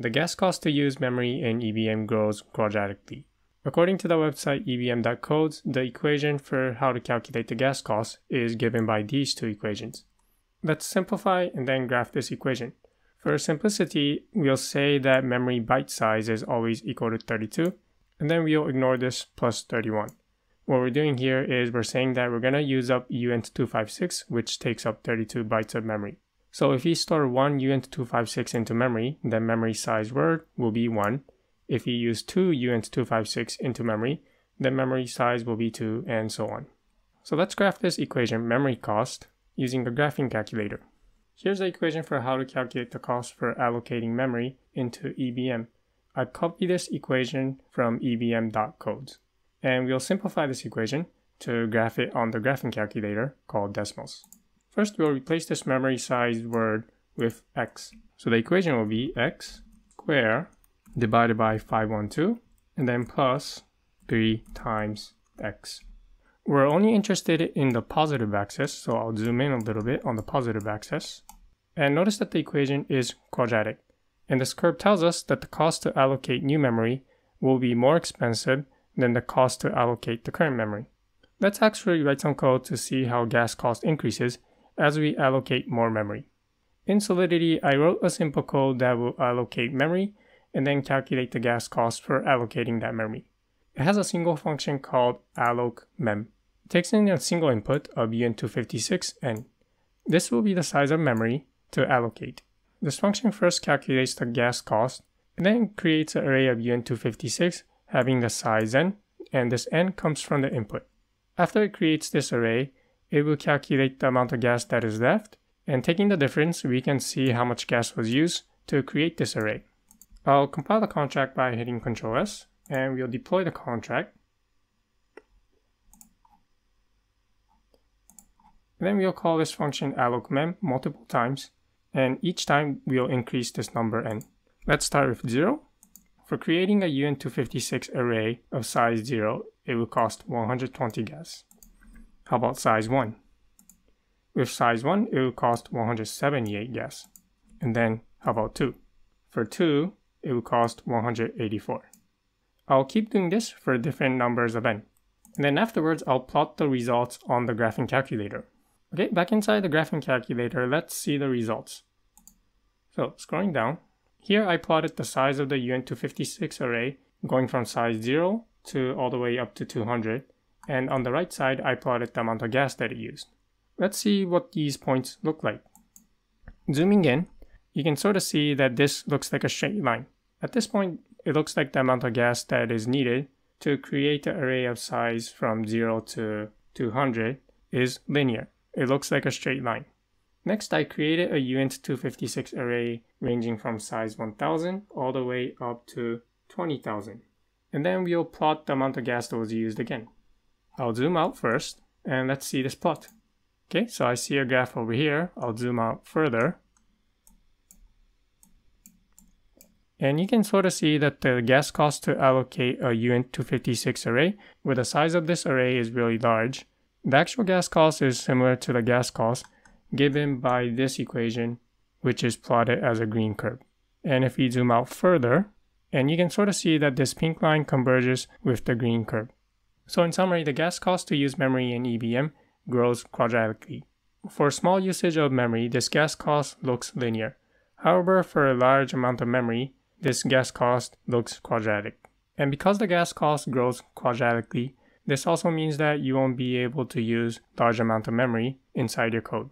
The gas cost to use memory in EVM grows quadratically. According to the website evm.codes, the equation for how to calculate the gas cost is given by these two equations. Let's simplify and then graph this equation. For simplicity, we'll say that memory byte size is always equal to 32, and then we'll ignore this plus 31. What we're doing here is we're saying that we're going to use up uint256, which takes up 32 bytes of memory. So if we store one uint256 into memory, then memory size word will be 1. If we use two uint256 into memory, then memory size will be 2, and so on. So let's graph this equation memory cost using a graphing calculator. Here's the equation for how to calculate the cost for allocating memory into EVM. I copy this equation from evm.codes. And we'll simplify this equation to graph it on the graphing calculator called Desmos. First, we'll replace this memory size word with x. So the equation will be x squared divided by 512 and then plus 3 times x. We're only interested in the positive axis, so I'll zoom in a little bit on the positive axis. And notice that the equation is quadratic. And this curve tells us that the cost to allocate new memory will be more expensive than the cost to allocate the current memory. Let's actually write some code to see how gas cost increases as we allocate more memory. In Solidity, I wrote a simple code that will allocate memory and then calculate the gas cost for allocating that memory. It has a single function called allocmem. It takes in a single input of uint256n. This will be the size of memory to allocate. This function first calculates the gas cost and then creates an array of uint256 having the size n, and this n comes from the input. After it creates this array, it will calculate the amount of gas that is left, and taking the difference, we can see how much gas was used to create this array. I'll compile the contract by hitting Ctrl S, and we'll deploy the contract. And then we'll call this function allocmem multiple times, and each time we'll increase this number n. Let's start with 0. For creating a uint256 array of size 0, it will cost 120 gas. How about size 1? With size 1, it will cost 178 gas. And then how about 2? For 2, it will cost 184. I'll keep doing this for different numbers of n. And then afterwards, I'll plot the results on the graphing calculator. Okay, back inside the graphing calculator, let's see the results. So scrolling down, here I plotted the size of the uint256 array going from size 0 to all the way up to 200 and on the right side I plotted the amount of gas that it used. Let's see what these points look like. Zooming in, you can sort of see that this looks like a straight line. At this point, it looks like the amount of gas that is needed to create an array of size from 0 to 200 is linear. It looks like a straight line. Next, I created a uint256 array ranging from size 1000 all the way up to 20,000. And then we'll plot the amount of gas that was used again. I'll zoom out first, and let's see this plot. Okay, so I see a graph over here. I'll zoom out further. And you can sort of see that the gas cost to allocate a uint256 array, where the size of this array is really large, the actual gas cost is similar to the gas cost given by this equation, which is plotted as a green curve. And if we zoom out further, and you can sort of see that this pink line converges with the green curve. So in summary, the gas cost to use memory in EVM grows quadratically. For small usage of memory, this gas cost looks linear. However, for a large amount of memory, this gas cost looks quadratic. And because the gas cost grows quadratically, this also means that you won't be able to use large amount of memory inside your code.